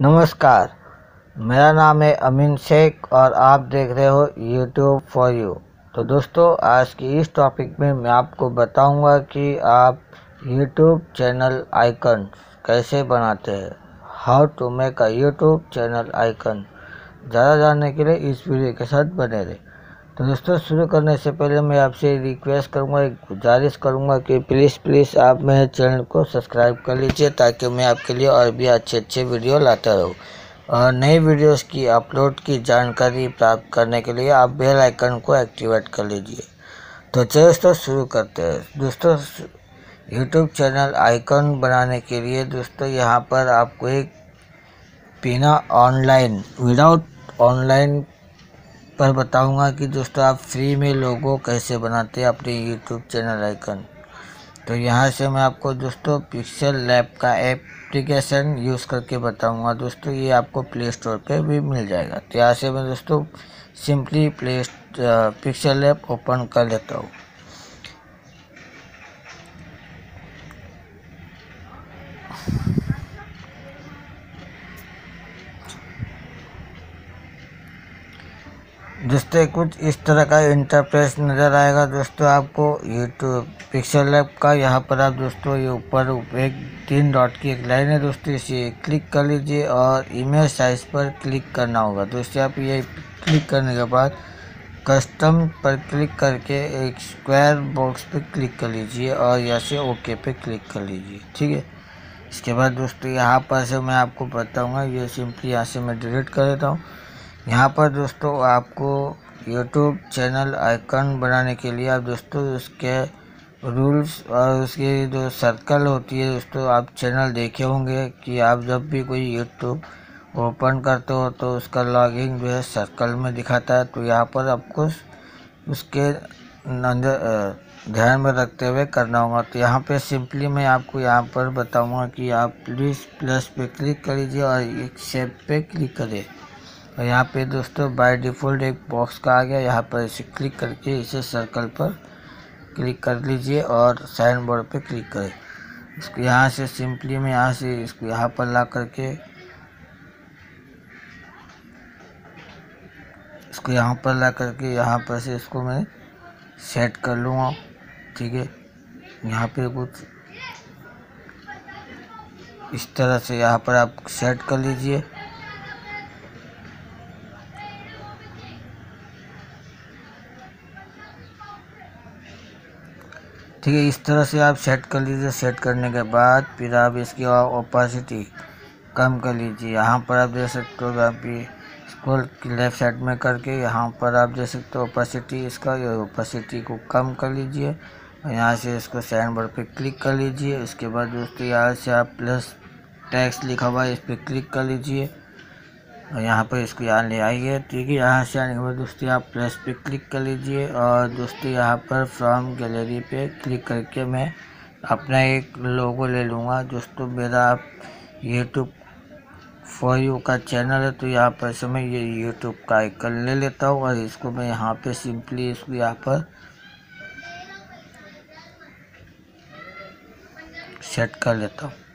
नमस्कार। मेरा नाम है अमीन शेख और आप देख रहे हो यूट्यूब फॉर यू तो दोस्तों, आज की इस टॉपिक में मैं आपको बताऊँगा कि आप यूट्यूब चैनल आइकन कैसे बनाते हैं। How to make a YouTube channel icon ज़्यादा जानने के लिए इस वीडियो के साथ बने रहे। तो दोस्तों, शुरू करने से पहले मैं आपसे रिक्वेस्ट करूँगा गुजारिश करूँगा कि प्लीज़ प्लीज़ आप मेरे चैनल को सब्सक्राइब कर लीजिए ताकि मैं आपके लिए और भी अच्छे अच्छे वीडियो लाता रहूँ। और नई वीडियोस की अपलोड की जानकारी प्राप्त करने के लिए आप बेल आइकन को एक्टिवेट कर लीजिए। तो चलिए दोस्तों, शुरू करते हैं। दोस्तों यूट्यूब चैनल आइकन बनाने के लिए दोस्तों, यहाँ पर आपको एक बिना ऑनलाइन विदाउट ऑनलाइन पर बताऊँगा कि दोस्तों, आप फ्री में लोगो कैसे बनाते हैं अपने यूट्यूब चैनल आइकन तो यहाँ से मैं आपको दोस्तों पिक्सल लैब का एप्लीकेशन यूज़ करके बताऊँगा। दोस्तों, ये आपको प्ले स्टोर पे भी मिल जाएगा। तो यहाँ से मैं दोस्तों simply play pixel lab open कर लेता हूँ। दोस्तों कुछ इस तरह का इंटरफेस नज़र आएगा। दोस्तों, आपको यूट्यूब पिक्सल लैब का यहाँ पर आप दोस्तों, ये ऊपर एक तीन डॉट की एक लाइन है दोस्तों, इसे क्लिक कर लीजिए और इमेज साइज़ पर क्लिक करना होगा। दोस्तों आप ये क्लिक करने के बाद कस्टम पर क्लिक करके एक स्क्वायर बॉक्स पे क्लिक कर लीजिए और यहाँ से ओके पे क्लिक कर लीजिए। ठीक है? इसके बाद दोस्तों, यहाँ पर से मैं आपको बताऊँगा, ये सिंपली यहाँ से मैं डिलीट कर देता हूँ। यहाँ पर दोस्तों आपको यूट्यूब चैनल आइकन बनाने के लिए आप दोस्तों उसके रूल्स और उसकी जो सर्कल होती है दोस्तों आप चैनल देखे होंगे कि आप जब भी कोई यूट्यूब ओपन करते हो तो उसका लॉगिंग जो है सर्कल में दिखाता है। तो यहाँ पर आपको उसके अंदर ध्यान में रखते हुए करना होगा। तो यहाँ पे सिंपली मैं आपको यहाँ पर बताऊँगा कि आप प्लीज़ प्लस पे क्लिक कर लीजिए और एक शेप पे क्लिक करें और यहाँ पे दोस्तों बाय डिफ़ॉल्ट एक बॉक्स का आ गया। यहाँ पर इसे क्लिक करके इसे सर्कल पर क्लिक कर लीजिए और साइन बोर्ड पर क्लिक करें। इसको यहाँ से सिंपली मैं यहाँ से इसको यहाँ पर ला करके इसको यहाँ पर ला करके यहाँ पर से इसको मैं सेट कर लूँगा। ठीक है? यहाँ पे कुछ इस तरह से यहाँ पर आप सेट कर लीजिए। ठीक है इस तरह से आप सेट कर लीजिए। सेट करने के बाद फिर आप इसकी ओपासिटी कम कर लीजिए। यहाँ पर आप देख सकते हो यहाँ पे स्क्रॉल लेफ़्ट साइड में करके यहाँ पर आप देख सकते हो ओपासिटी इसका, ये ओपासिटी को कम कर लीजिए और यहाँ से इसको सैंड बोर्ड पर क्लिक कर लीजिए। उसके बाद दोस्तों यहाँ से आप प्लस टैक्स लिखा हुआ है, इस पर क्लिक कर लीजिए। और यहाँ पर इसको यहाँ ले आइए ठीक है, यहाँ से आने के बाद दोस्तों, आप प्लस पे क्लिक कर लीजिए और दोस्तों, यहाँ पर फ्रॉम गैलरी पे क्लिक करके मैं अपना एक लोगो ले लूँगा। दोस्तों, मेरा आप यूट्यूब फॉर यू का चैनल है तो यहाँ पर से मैं ये यूट्यूब का आइकन ले लेता हूँ और इसको मैं यहाँ पे सिंपली इसको यहाँ पर सेट कर लेता हूँ।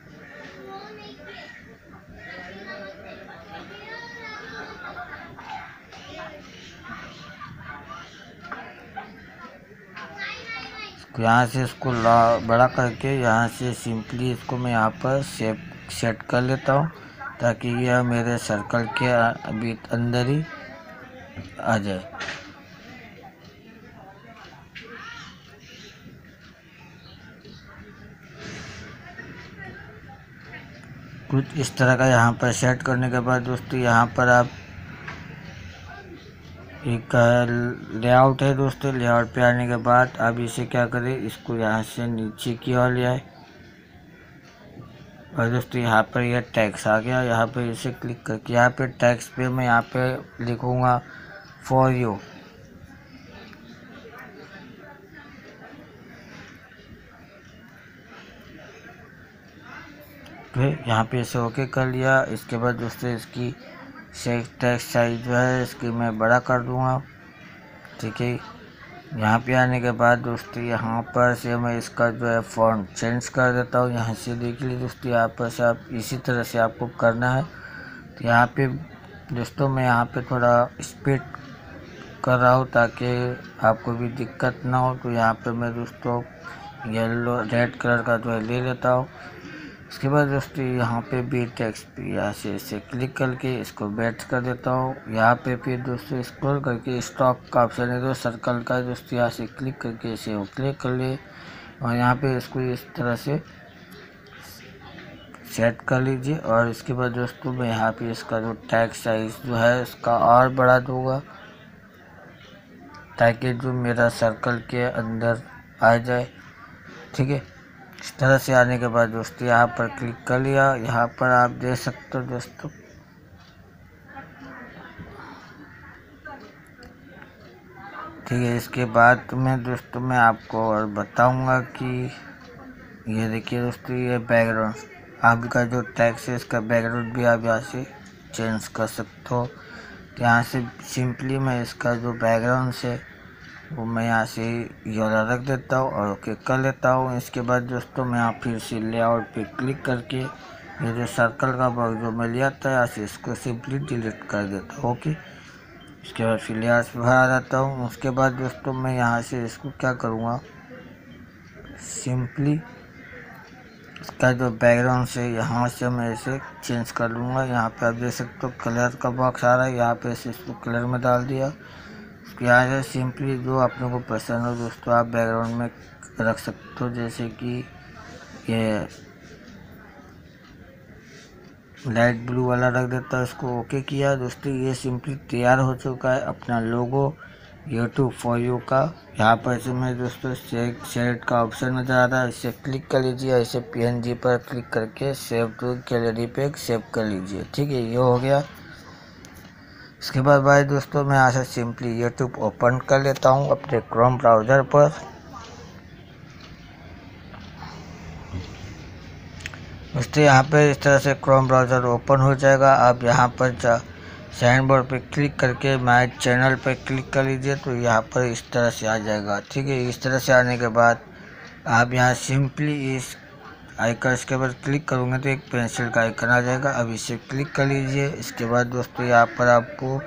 यहाँ से इसको बड़ा करके यहाँ से सिंपली इसको मैं यहाँ पर सेप सेट कर लेता हूँ, ताकि यह मेरे सर्कल के अभी अंदर ही आ जाए। कुछ इस तरह का यहाँ पर सेट करने के बाद दोस्तों यहाँ पर आप एक लेआउट है दोस्तों लेआउट पे आने के बाद अब इसे क्या करें, इसको यहाँ से नीचे की ओर ले आए। और दोस्तों, यहाँ पर यह टैक्स आ गया। यहाँ पे इसे क्लिक करके, यहाँ पे टैक्स पे मैं यहाँ पे लिखूँगा फॉर यू फिर यहाँ पे इसे ओके कर लिया। इसके बाद दोस्तों, इसकी टेक्स्ट साइज़ जो है, इसकी मैं बड़ा कर दूँगा। ठीक है? यहाँ पे आने के बाद दोस्तों, यहाँ पर से मैं इसका जो है फॉन्ट चेंज कर देता हूँ। यहाँ से देख लीजिए दोस्तों, यहाँ पर से आप इसी तरह से आपको करना है। तो यहाँ पे दोस्तों, मैं यहाँ पे थोड़ा स्पीड कर रहा हूँ ताकि आपको भी दिक्कत ना हो। तो यहाँ पे मैं दोस्तों येलो रेड कलर का जो है ले लेता हूँ। उसके बाद दोस्तों यहाँ पे बी टेक्स्ट यहाँ से इसे क्लिक करके इसको बैच कर देता हूँ। यहाँ पे फिर दोस्तों स्क्रॉल करके स्टॉक का ऑप्शन है दोस्तों सर्कल का दोस्तों यहाँ से क्लिक करके इसे वो क्लिक कर ले। और यहाँ पे इसको इस तरह से सेट कर लीजिए। और इसके बाद दोस्तों मैं यहाँ पे इसका जो टैक्स साइज़ जो है उसका और बढ़ा दूँगा। ताकि जो मेरा सर्कल के अंदर आ जाए। ठीक है? इस तरह से आने के बाद दोस्तों, यहाँ पर क्लिक कर लिया। यहाँ पर आप देख सकते हो दोस्तों। ठीक है, इसके बाद मैं दोस्तों, मैं आपको और बताऊँगा कि ये देखिए दोस्तों, ये बैकग्राउंड आपका जो टैक्स है, इसका बैकग्राउंड भी आप यहाँ से चेंज कर सकते हो। यहाँ से सिंपली मैं इसका जो बैकग्राउंड से वो मैं यहाँ से योला रख देता हूँ और ओके कर लेता हूँ। इसके बाद दोस्तों मैं यहाँ फिर से लेआउट पे क्लिक करके ये जो सर्कल का बॉक्स जो मैं लिया था यहाँ से इसको सिंपली डिलीट कर देता हूँ। ओके? इसके बाद फिर लिहाज बाहर आ जाता हूँ। उसके बाद दोस्तों मैं यहाँ से इसको क्या करूँगा? सिंपली इसका जो बैकग्राउंड से यहाँ से मैं इसे चेंज कर लूँगा। यहाँ पे आप देख सकते हो कलर का बॉक्स आ रहा है। यहाँ पे से इसको कलर में डाल दिया। यहाँ से सिंपली जो आप को पसंद हो दोस्तों आप बैकग्राउंड में रख सकते हो, जैसे कि ये लाइट ब्लू वाला रख देता है इसको ओके किया। दोस्तों, ये सिंपली तैयार हो चुका है अपना लोगो यूट्यूब फॉर यू का। यहाँ पर से मैं दोस्तों सेट का ऑप्शन नज़र आ रहा है इसे क्लिक कर लीजिए, इसे पीएनजी पर क्लिक करके सेव टू गैलरी पे सेव कर लीजिए। ठीक है, ये हो गया। इसके बाद भाई दोस्तों, मैं यहाँ से सिंपली यूट्यूब ओपन कर लेता हूँ अपने क्रोम ब्राउज़र पर। दोस्तों, यहाँ पे इस तरह से क्रोम ब्राउज़र ओपन हो जाएगा। आप यहाँ पर जा साइन बोर्ड पर क्लिक करके माई चैनल पर क्लिक कर लीजिए तो यहाँ पर इस तरह से आ जाएगा। ठीक है, इस तरह से आने के बाद आप यहाँ सिंपली इस आइकन के ऊपर क्लिक करूँगा तो एक पेंसिल का आइकन आ जाएगा। अब इसे क्लिक कर लीजिए। इसके बाद दोस्तों यहाँ पर आपको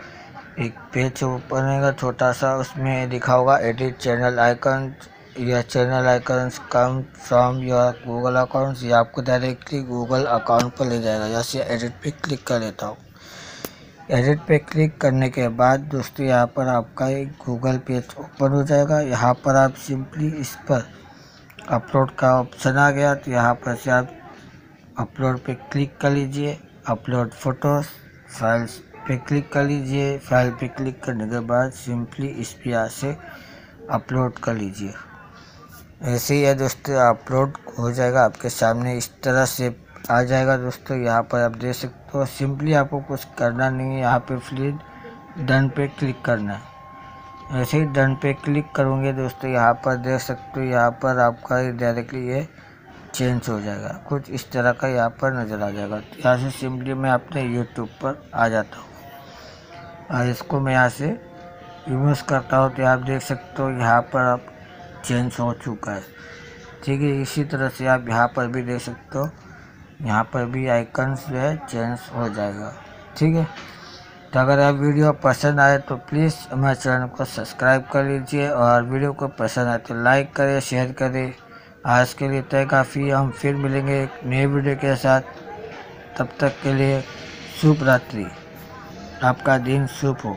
एक पेज ओपन बनेगा छोटा सा उसमें लिखा होगा एडिट चैनल आइकन या channel icon come from your Google account ये आपको डायरेक्टली गूगल अकाउंट पर ले जाएगा। या जैसे एडिट पे क्लिक कर लेता हूँ। एडिट पे क्लिक करने के बाद दोस्तों यहाँ पर आपका एक गूगल पेज ओपन हो जाएगा। यहाँ पर आप सिंपली इस पर अपलोड का ऑप्शन आ गया तो यहाँ पर से आप अपलोड पे क्लिक कर लीजिए। अपलोड फ़ोटोज़, फाइल्स पे क्लिक कर लीजिए। फ़ाइल पे क्लिक करने के बाद सिंपली इस पर यहाँ से अपलोड कर लीजिए। ऐसे ही है दोस्तों, अपलोड हो जाएगा आपके सामने। इस तरह से आ जाएगा दोस्तों, यहाँ पर आप देख सकते हो। सिंपली आपको कुछ करना नहीं है, यहाँ पे फ्लिड डन पे क्लिक करना है। ऐसे ही डन पे क्लिक करोगे दोस्तों, यहाँ पर देख सकते हो, यहाँ पर आपका डायरेक्टली ये चेंज हो जाएगा। कुछ इस तरह का यहाँ पर नज़र आ जाएगा। यहाँ से सिंपली मैं अपने यूट्यूब पर आ जाता हूँ। और इसको मैं यहाँ से यूज़ करता हूँ तो आप देख सकते हो, यहाँ पर अब चेंज हो चुका है। ठीक है, इसी तरह से आप यहाँ पर भी देख सकते हो, यहाँ पर भी आइकन्स जो है चेंज हो जाएगा। ठीक है? तो अगर आप वीडियो पसंद आए तो प्लीज़ हमारे चैनल को सब्सक्राइब कर लीजिए और वीडियो को पसंद आए तो लाइक करें, शेयर करें। आज के लिए तय काफ़ी हम फिर मिलेंगे एक नए वीडियो के साथ। तब तक के लिए शुभ रात्रि आपका दिन शुभ हो।